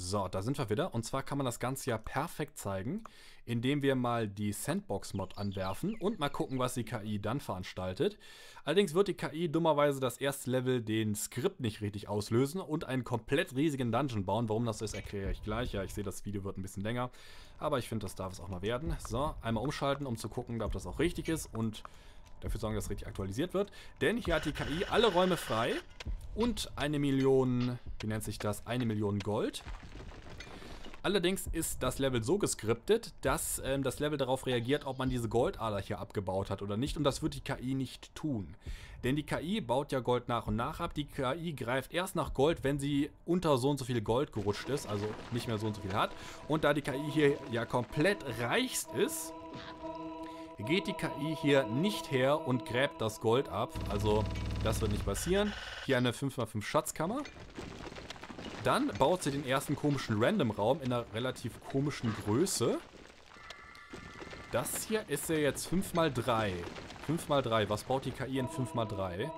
So, da sind wir wieder. Und zwar kann man das Ganze ja perfekt zeigen, indem wir mal die Sandbox-Mod anwerfen und mal gucken, was die KI dann veranstaltet. Allerdings wird die KI dummerweise das erste Level den Skript nicht richtig auslösen und einen komplett riesigen Dungeon bauen. Warum das ist, erkläre ich gleich. Ja, ich sehe, das Video wird ein bisschen länger, aber ich finde, das darf es auch mal werden. So, einmal umschalten, um zu gucken, ob das auch richtig ist und dafür sorgen, dass richtig aktualisiert wird. Denn hier hat die KI alle Räume frei und eine Million, wie nennt sich das, eine Million Gold. Allerdings ist das Level so geskriptet, dass ähm, das Level darauf reagiert, ob man diese Goldader hier abgebaut hat oder nicht. Und das wird die KI nicht tun. Denn die KI baut ja Gold nach und nach ab. Die KI greift erst nach Gold, wenn sie unter so und so viel Gold gerutscht ist, also nicht mehr so und so viel hat. Und da die KI hier ja komplett reichst ist, geht die KI hier nicht her und gräbt das Gold ab. Also das wird nicht passieren. Hier eine 5x5 Schatzkammer. Dann baut sie den ersten komischen Random-Raum in einer relativ komischen Größe. Das hier ist ja jetzt 5x3. 5x3. Was baut die KI in 5x3?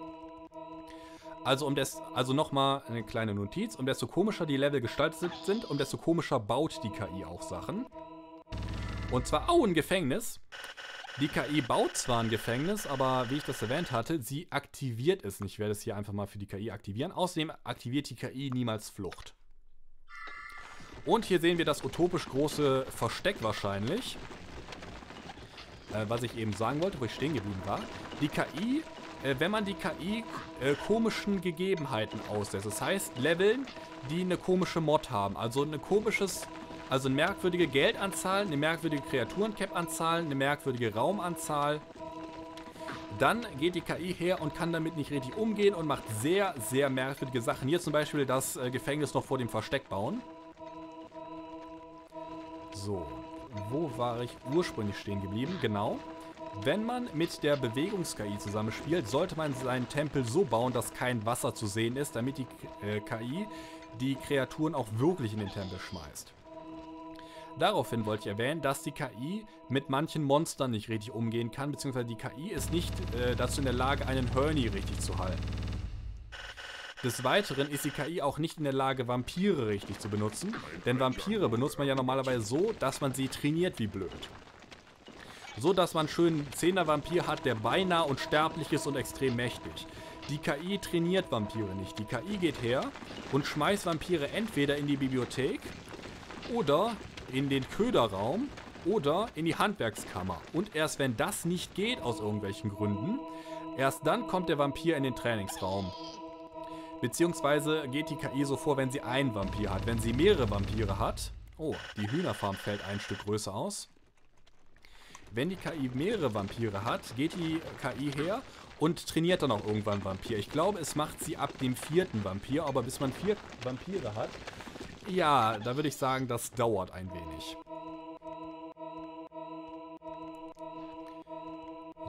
Also, um also nochmal eine kleine Notiz. Um desto komischer die Level gestaltet sind, um desto komischer baut die KI auch Sachen. Und zwar, oh, ein Gefängnis. Die KI baut zwar ein Gefängnis, aber wie ich das erwähnt hatte, sie aktiviert es nicht. Ich werde es hier einfach mal für die KI aktivieren. Außerdem aktiviert die KI niemals Flucht. Und hier sehen wir das utopisch große Versteck wahrscheinlich. Äh, was ich eben sagen wollte, wo ich stehen geblieben war. Die KI, äh, wenn man die KI äh, komischen Gegebenheiten aussetzt, das heißt Leveln, die eine komische Mod haben, also ein komisches also eine merkwürdige Geldanzahl, eine merkwürdige Kreaturen-Cap-Anzahl, eine merkwürdige Raumanzahl. Dann geht die KI her und kann damit nicht richtig umgehen und macht sehr, sehr merkwürdige Sachen. Hier zum Beispiel das äh, Gefängnis noch vor dem Versteck bauen. So, wo war ich ursprünglich stehen geblieben? Genau. Wenn man mit der Bewegungs-KI zusammenspielt, sollte man seinen Tempel so bauen, dass kein Wasser zu sehen ist, damit die äh, KI die Kreaturen auch wirklich in den Tempel schmeißt. Daraufhin wollte ich erwähnen, dass die KI mit manchen Monstern nicht richtig umgehen kann, beziehungsweise die KI ist nicht äh, dazu in der Lage, einen Hörni richtig zu halten. Des Weiteren ist die KI auch nicht in der Lage, Vampire richtig zu benutzen, denn Vampire benutzt man ja normalerweise so, dass man sie trainiert wie blöd. So, dass man schön 10er Vampir hat, der beinahe unsterblich ist und extrem mächtig. Die KI trainiert Vampire nicht. Die KI geht her und schmeißt Vampire entweder in die Bibliothek oder in den Köderraum oder in die Handwerkskammer. Und erst wenn das nicht geht aus irgendwelchen Gründen, erst dann kommt der Vampir in den Trainingsraum. Beziehungsweise geht die KI so vor, wenn sie einen Vampir hat. Wenn sie mehrere Vampire hat... Oh, die Hühnerfarm fällt ein Stück größer aus. Wenn die KI mehrere Vampire hat, geht die KI her und trainiert dann auch irgendwann Vampir. Ich glaube, es macht sie ab dem vierten Vampir, aber bis man vier Vampire hat, ja, da würde ich sagen, das dauert ein wenig.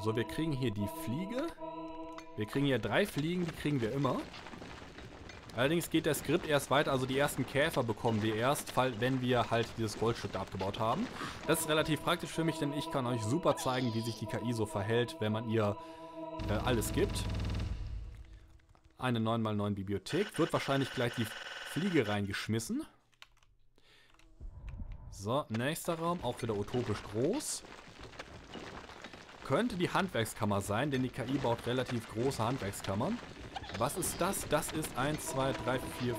So, wir kriegen hier die Fliege. Wir kriegen hier drei Fliegen, die kriegen wir immer. Allerdings geht der Skript erst weiter, also die ersten Käfer bekommen wir erst, wenn wir halt dieses Goldstück da abgebaut haben. Das ist relativ praktisch für mich, denn ich kann euch super zeigen, wie sich die KI so verhält, wenn man ihr äh, alles gibt. Eine 9x9 Bibliothek. Wird wahrscheinlich gleich die Fliege reingeschmissen. So, nächster Raum, auch wieder utopisch groß. Könnte die Handwerkskammer sein, denn die KI baut relativ große Handwerkskammern. Was ist das? Das ist 1, 2, 3, 4...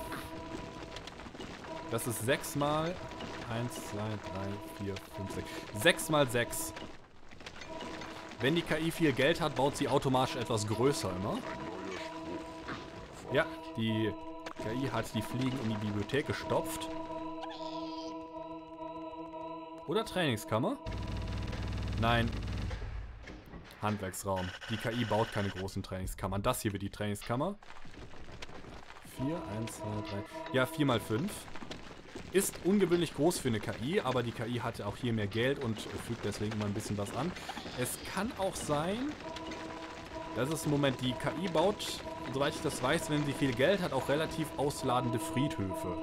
Das ist 6 mal... 1, 2, 3, 4, 5, 6. 6 mal 6. Wenn die KI viel Geld hat, baut sie automatisch etwas größer immer. Ja, die KI hat die Fliegen in die Bibliothek gestopft. Oder Trainingskammer? Nein. Handwerksraum. Die KI baut keine großen Trainingskammern. Das hier wird die Trainingskammer. 4, 1, 2, 3. Ja, 4 mal 5. Ist ungewöhnlich groß für eine KI, aber die KI hatte auch hier mehr Geld und fügt deswegen immer ein bisschen was an. Es kann auch sein, das ist im Moment, die KI baut soweit ich das weiß, wenn sie viel Geld hat, auch relativ ausladende Friedhöfe.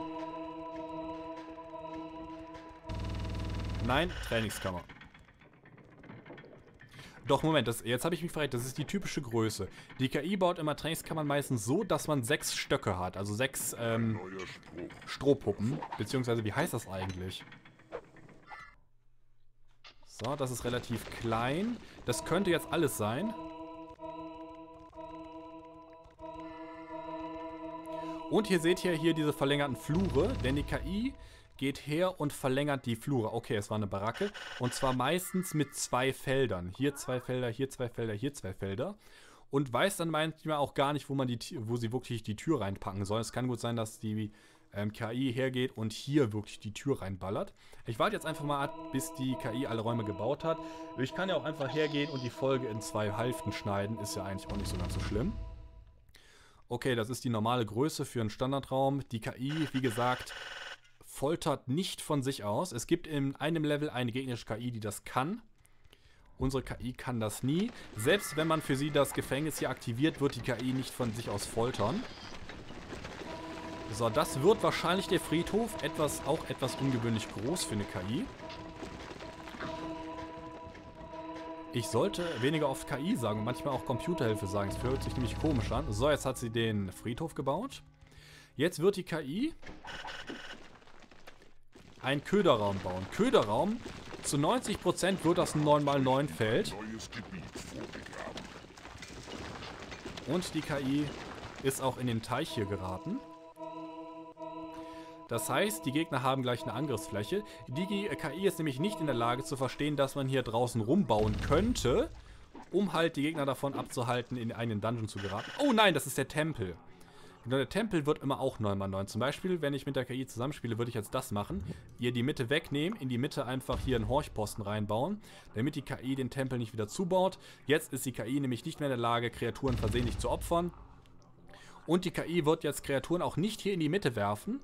Nein, Trainingskammer. Doch, Moment, das, jetzt habe ich mich verrechnet. Das ist die typische Größe. Die KI baut immer Trainingskammern meistens so, dass man sechs Stöcke hat. Also sechs ähm, Strohpuppen. Beziehungsweise, wie heißt das eigentlich? So, das ist relativ klein. Das könnte jetzt alles sein. Und hier seht ihr hier diese verlängerten Flure, denn die KI geht her und verlängert die Flure. Okay, es war eine Baracke. Und zwar meistens mit zwei Feldern. Hier zwei Felder, hier zwei Felder, hier zwei Felder. Und weiß dann manchmal auch gar nicht, wo, man die, wo sie wirklich die Tür reinpacken soll. Es kann gut sein, dass die ähm, KI hergeht und hier wirklich die Tür reinballert. Ich warte jetzt einfach mal ab, bis die KI alle Räume gebaut hat. Ich kann ja auch einfach hergehen und die Folge in zwei Hälften schneiden. Ist ja eigentlich auch nicht so ganz so schlimm. Okay, das ist die normale Größe für einen Standardraum. Die KI, wie gesagt, foltert nicht von sich aus. Es gibt in einem Level eine gegnerische KI, die das kann. Unsere KI kann das nie. Selbst wenn man für sie das Gefängnis hier aktiviert, wird die KI nicht von sich aus foltern. So, das wird wahrscheinlich der Friedhof. Etwas, auch etwas ungewöhnlich groß für eine KI. Ich sollte weniger oft KI sagen und manchmal auch Computerhilfe sagen. Das hört sich nämlich komisch an. So, jetzt hat sie den Friedhof gebaut. Jetzt wird die KI einen Köderraum bauen. Köderraum, zu 90% wird das ein 9x9 Feld. Und die KI ist auch in den Teich hier geraten. Das heißt, die Gegner haben gleich eine Angriffsfläche. Die KI ist nämlich nicht in der Lage zu verstehen, dass man hier draußen rumbauen könnte, um halt die Gegner davon abzuhalten, in einen Dungeon zu geraten. Oh nein, das ist der Tempel. Genau, der Tempel wird immer auch 9x9. Zum Beispiel, wenn ich mit der KI zusammenspiele, würde ich jetzt das machen. Ihr die Mitte wegnehmen, in die Mitte einfach hier einen Horchposten reinbauen, damit die KI den Tempel nicht wieder zubaut. Jetzt ist die KI nämlich nicht mehr in der Lage, Kreaturen versehentlich zu opfern. Und die KI wird jetzt Kreaturen auch nicht hier in die Mitte werfen,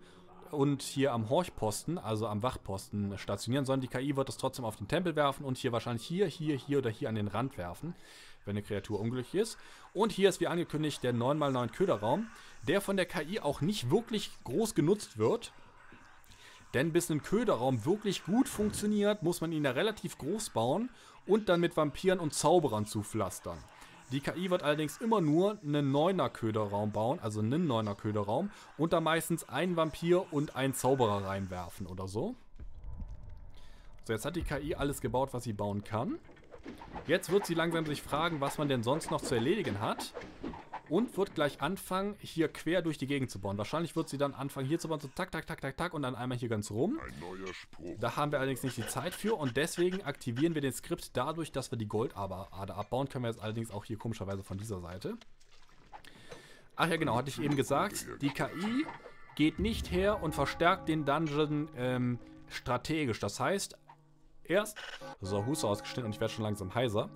und hier am Horchposten, also am Wachposten stationieren, sondern die KI wird es trotzdem auf den Tempel werfen und hier wahrscheinlich hier, hier, hier oder hier an den Rand werfen, wenn eine Kreatur unglücklich ist. Und hier ist wie angekündigt der 9x9 Köderraum, der von der KI auch nicht wirklich groß genutzt wird. Denn bis ein Köderraum wirklich gut funktioniert, muss man ihn ja relativ groß bauen und dann mit Vampiren und Zauberern zupflastern. Die KI wird allerdings immer nur einen 9er Köderraum bauen, also einen 9er Köderraum, und da meistens einen Vampir und einen Zauberer reinwerfen oder so. So, jetzt hat die KI alles gebaut, was sie bauen kann. Jetzt wird sie langsam sich fragen, was man denn sonst noch zu erledigen hat und wird gleich anfangen, hier quer durch die Gegend zu bauen. Wahrscheinlich wird sie dann anfangen, hier zu bauen, so tak, tak, tak, tak, tak und dann einmal hier ganz rum. Da haben wir allerdings nicht die Zeit für und deswegen aktivieren wir den Skript dadurch, dass wir die Goldader abbauen. Können wir jetzt allerdings auch hier komischerweise von dieser Seite. Ach ja, genau, hatte ich eben gesagt. Die KI geht nicht her und verstärkt den Dungeon ähm, strategisch. Das heißt, erst... So, Husse ausgeschnitten und ich werde schon langsam heiser.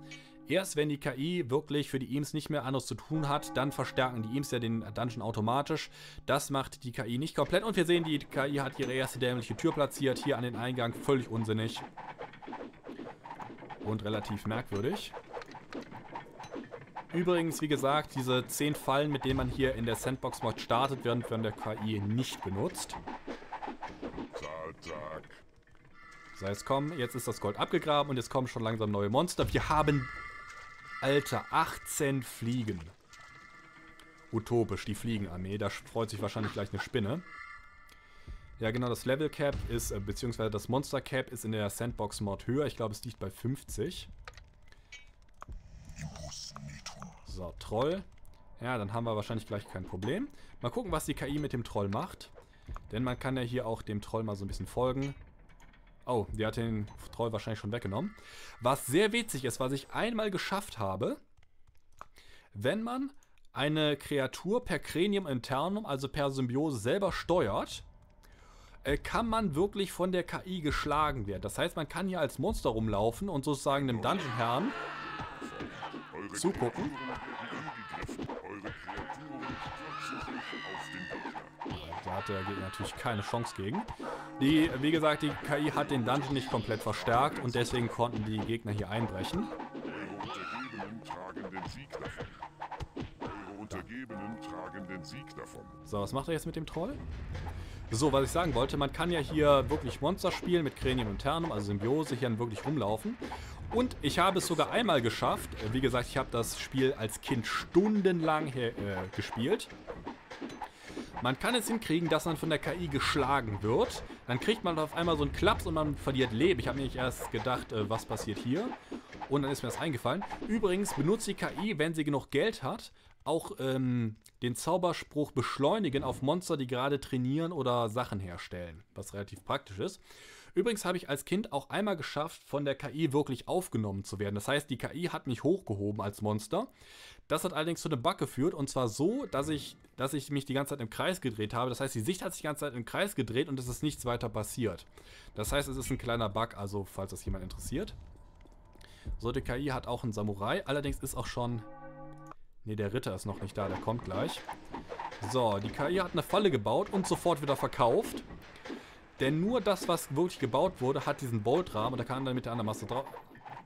Erst wenn die KI wirklich für die Eames nicht mehr anderes zu tun hat, dann verstärken die Eames ja den Dungeon automatisch. Das macht die KI nicht komplett. Und wir sehen, die KI hat ihre erste dämliche Tür platziert, hier an den Eingang. Völlig unsinnig. Und relativ merkwürdig. Übrigens, wie gesagt, diese 10 Fallen, mit denen man hier in der Sandbox-Mod startet, werden von der KI nicht benutzt. So, jetzt kommen, jetzt ist das Gold abgegraben und jetzt kommen schon langsam neue Monster. Wir haben Alter, 18 Fliegen. Utopisch, die Fliegenarmee. Da freut sich wahrscheinlich gleich eine Spinne. Ja, genau, das Level Cap ist, äh, beziehungsweise das Monster Cap ist in der Sandbox-Mod höher. Ich glaube, es liegt bei 50. So, Troll. Ja, dann haben wir wahrscheinlich gleich kein Problem. Mal gucken, was die KI mit dem Troll macht. Denn man kann ja hier auch dem Troll mal so ein bisschen folgen. Oh, die hat den Troll wahrscheinlich schon weggenommen. Was sehr witzig ist, was ich einmal geschafft habe, wenn man eine Kreatur per Cranium Internum, also per Symbiose selber steuert, äh, kann man wirklich von der KI geschlagen werden. Das heißt, man kann hier als Monster rumlaufen und sozusagen dem Dungeon-Herrn zugucken. Da hat der Gegner natürlich keine Chance gegen. Die, wie gesagt, die KI hat den Dungeon nicht komplett verstärkt und deswegen konnten die Gegner hier einbrechen. So, was macht er jetzt mit dem Troll? So, was ich sagen wollte, man kann ja hier wirklich Monster spielen mit Cranium und Ternum, also Symbiose, hier wirklich rumlaufen. Und ich habe es sogar einmal geschafft. Wie gesagt, ich habe das Spiel als Kind stundenlang äh, gespielt. Man kann es hinkriegen, dass man von der KI geschlagen wird. Dann kriegt man auf einmal so einen Klaps und man verliert Leben. Ich habe mir nicht erst gedacht, äh, was passiert hier. Und dann ist mir das eingefallen. Übrigens benutzt die KI, wenn sie genug Geld hat, auch ähm, den Zauberspruch beschleunigen auf Monster, die gerade trainieren oder Sachen herstellen. Was relativ praktisch ist. Übrigens habe ich als Kind auch einmal geschafft, von der KI wirklich aufgenommen zu werden. Das heißt, die KI hat mich hochgehoben als Monster. Das hat allerdings zu einem Bug geführt und zwar so, dass ich, dass ich mich die ganze Zeit im Kreis gedreht habe. Das heißt, die Sicht hat sich die ganze Zeit im Kreis gedreht und es ist nichts weiter passiert. Das heißt, es ist ein kleiner Bug, also falls das jemand interessiert. So, die KI hat auch einen Samurai. Allerdings ist auch schon... Ne, der Ritter ist noch nicht da, der kommt gleich. So, die KI hat eine Falle gebaut und sofort wieder verkauft. Denn nur das, was wirklich gebaut wurde, hat diesen Boltrahmen und da kann man dann mit der anderen Masse drauf...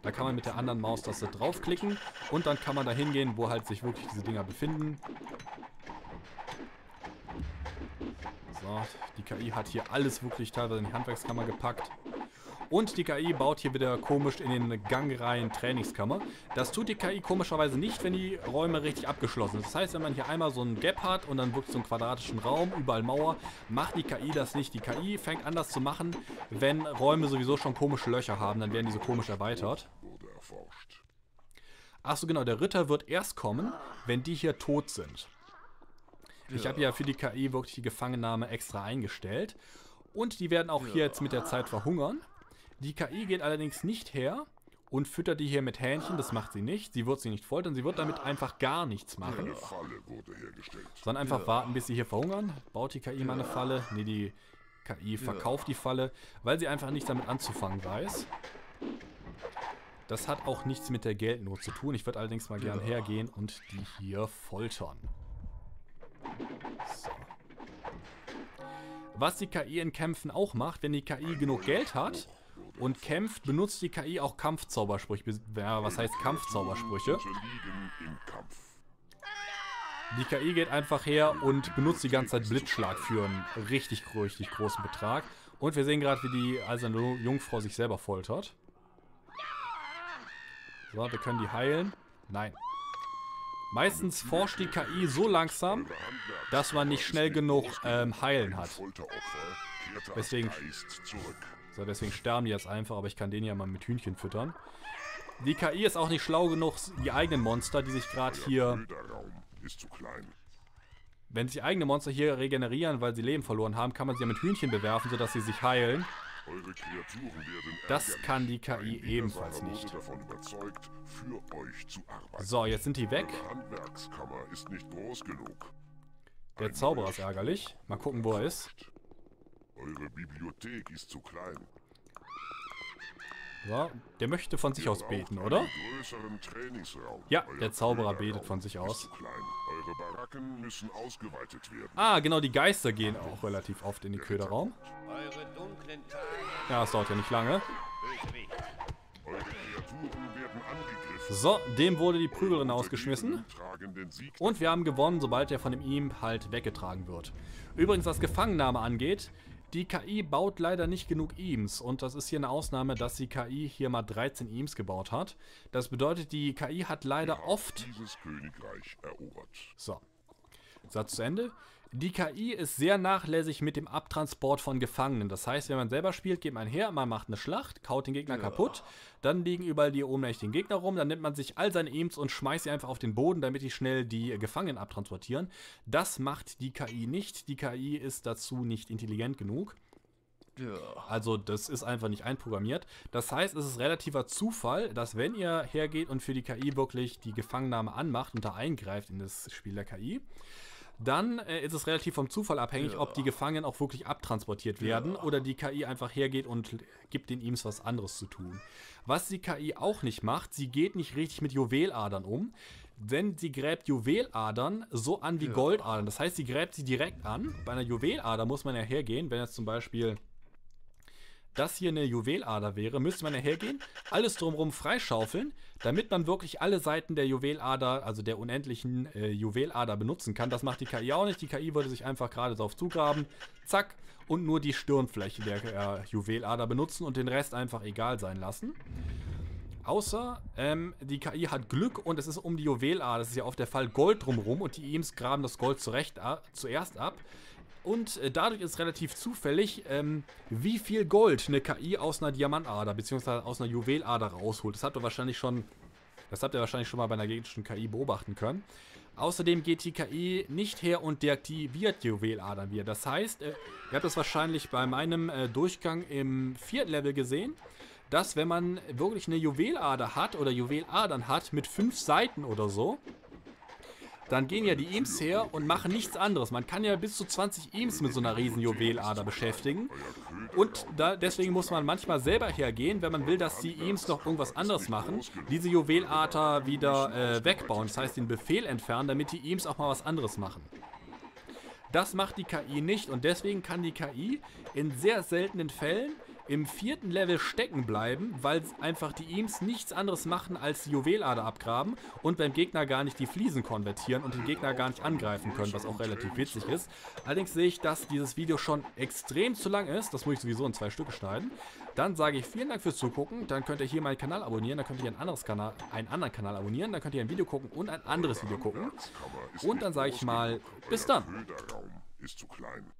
Da kann man mit der anderen Maustaste draufklicken und dann kann man da hingehen, wo halt sich wirklich diese Dinger befinden. So, die KI hat hier alles wirklich teilweise in die Handwerkskammer gepackt. Und die KI baut hier wieder komisch in den Gangreihen Trainingskammer. Das tut die KI komischerweise nicht, wenn die Räume richtig abgeschlossen sind. Das heißt, wenn man hier einmal so ein Gap hat und dann wirklich so einen quadratischen Raum, überall Mauer, macht die KI das nicht. Die KI fängt an, das zu machen, wenn Räume sowieso schon komische Löcher haben, dann werden diese komisch erweitert. Achso, genau, der Ritter wird erst kommen, wenn die hier tot sind. Ich habe ja für die KI wirklich die Gefangennahme extra eingestellt. Und die werden auch hier jetzt mit der Zeit verhungern. Die KI geht allerdings nicht her und füttert die hier mit Hähnchen. Das macht sie nicht. Sie wird sie nicht foltern. Sie wird damit einfach gar nichts machen. Sondern einfach warten, bis sie hier verhungern. Baut die KI mal eine Falle? Ne, die KI verkauft die Falle, weil sie einfach nichts damit anzufangen weiß. Das hat auch nichts mit der Geldnot zu tun. Ich würde allerdings mal gern hergehen und die hier foltern. So. Was die KI in Kämpfen auch macht, wenn die KI genug Geld hat, und kämpft, benutzt die KI auch Kampfzaubersprüche. Ja, was heißt Kampfzaubersprüche? Die KI geht einfach her und benutzt die ganze Zeit Blitzschlag für einen richtig, richtig großen Betrag. Und wir sehen gerade, wie die eiserne Jungfrau sich selber foltert. So, wir können die heilen. Nein. Meistens forscht die KI so langsam, dass man nicht schnell genug ähm, heilen hat. Deswegen so, deswegen sterben die jetzt einfach, aber ich kann den ja mal mit Hühnchen füttern. Die KI ist auch nicht schlau genug, die eigenen Monster, die sich gerade hier... Wenn sich eigene Monster hier regenerieren, weil sie Leben verloren haben, kann man sie ja mit Hühnchen bewerfen, sodass sie sich heilen. Das kann die KI ebenfalls nicht. So, jetzt sind die weg. Der Zauberer ist ärgerlich. Mal gucken, wo er ist. Eure Bibliothek ist zu klein. So, der möchte von sich aus beten, oder? Ja, der Zauberer betet von sich aus. Ah, genau, die Geister gehen auch relativ oft in den Köderraum. Ja, es dauert ja nicht lange. So, dem wurde die Prügelin ausgeschmissen. Und wir haben gewonnen, sobald er von dem ihm halt weggetragen wird. Übrigens, was Gefangennahme angeht, die KI baut leider nicht genug Eames und das ist hier eine Ausnahme, dass die KI hier mal 13 Eames gebaut hat. Das bedeutet, die KI hat leider oft... Dieses Königreich erobert. So. Satz zu Ende. Die KI ist sehr nachlässig mit dem Abtransport von Gefangenen. Das heißt, wenn man selber spielt, geht man her, man macht eine Schlacht, kaut den Gegner ja. kaputt, dann liegen überall die ohnmächtigen Gegner rum, dann nimmt man sich all seine Eames und schmeißt sie einfach auf den Boden, damit die schnell die Gefangenen abtransportieren. Das macht die KI nicht. Die KI ist dazu nicht intelligent genug. Also das ist einfach nicht einprogrammiert. Das heißt, es ist relativer Zufall, dass wenn ihr hergeht und für die KI wirklich die Gefangennahme anmacht und da eingreift in das Spiel der KI, dann äh, ist es relativ vom Zufall abhängig, ja. ob die Gefangenen auch wirklich abtransportiert werden ja. oder die KI einfach hergeht und gibt den Eames was anderes zu tun. Was die KI auch nicht macht, sie geht nicht richtig mit Juweladern um, denn sie gräbt Juweladern so an wie ja. Goldadern. Das heißt, sie gräbt sie direkt an. Bei einer Juwelader muss man ja hergehen, wenn jetzt zum Beispiel das hier eine Juwelader wäre, müsste man ja hergehen, alles drumherum freischaufeln, damit man wirklich alle Seiten der Juwelader, also der unendlichen äh, Juwelader benutzen kann. Das macht die KI auch nicht. Die KI würde sich einfach gerade drauf zugraben, zack, und nur die Stirnfläche der äh, Juwelader benutzen und den Rest einfach egal sein lassen. Außer ähm, die KI hat Glück und es ist um die Juwelader, das ist ja oft der Fall, Gold drumherum und die Eames graben das Gold zurecht, äh, zuerst ab. Und äh, dadurch ist relativ zufällig, ähm, wie viel Gold eine KI aus einer Diamantader bzw. aus einer Juwelader rausholt. Das habt ihr wahrscheinlich schon, das habt ihr wahrscheinlich schon mal bei einer gegnerischen KI beobachten können. Außerdem geht die KI nicht her und deaktiviert Juweladern wieder. Das heißt, äh, ihr habt das wahrscheinlich bei meinem äh, Durchgang im vierten Level gesehen, dass wenn man wirklich eine Juwelader hat oder Juweladern hat mit fünf Seiten oder so, dann gehen ja die Eames her und machen nichts anderes. Man kann ja bis zu 20 Eames mit so einer riesen Juwelader beschäftigen. Und da, deswegen muss man manchmal selber hergehen, wenn man will, dass die Eames noch irgendwas anderes machen, diese Juwelader wieder äh, wegbauen. Das heißt, den Befehl entfernen, damit die Eames auch mal was anderes machen. Das macht die KI nicht und deswegen kann die KI in sehr seltenen Fällen im vierten Level stecken bleiben, weil einfach die Eames nichts anderes machen als die Juwelader abgraben und beim Gegner gar nicht die Fliesen konvertieren und den Gegner gar nicht angreifen können, was auch relativ witzig ist. Allerdings sehe ich, dass dieses Video schon extrem zu lang ist. Das muss ich sowieso in zwei Stücke schneiden. Dann sage ich vielen Dank fürs Zugucken. Dann könnt ihr hier meinen Kanal abonnieren. Dann könnt ihr ein anderes Kanal, einen anderen Kanal abonnieren. Dann könnt ihr ein Video gucken und ein anderes Video gucken. Und dann sage ich mal, bis dann. ist zu klein.